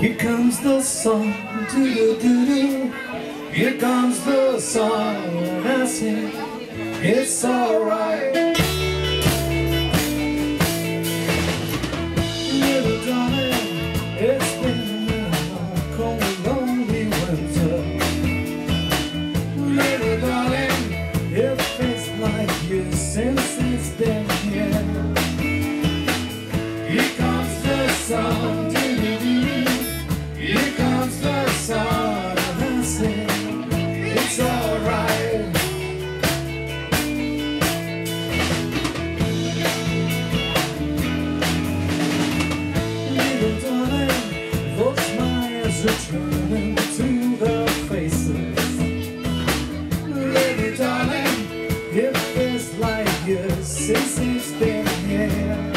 the sun, doo doo doo doo. Here comes the sun, I say it's alright. Smiles returning to the faces. Little darling, feels like years since it's been. Here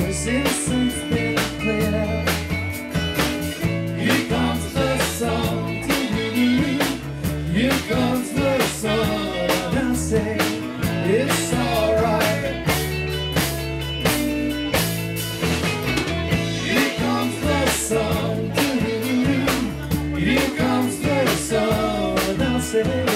since it's been clear. Here comes the sun, here comes the sun. I say it's alright. Here comes the sun, here comes the sun. I say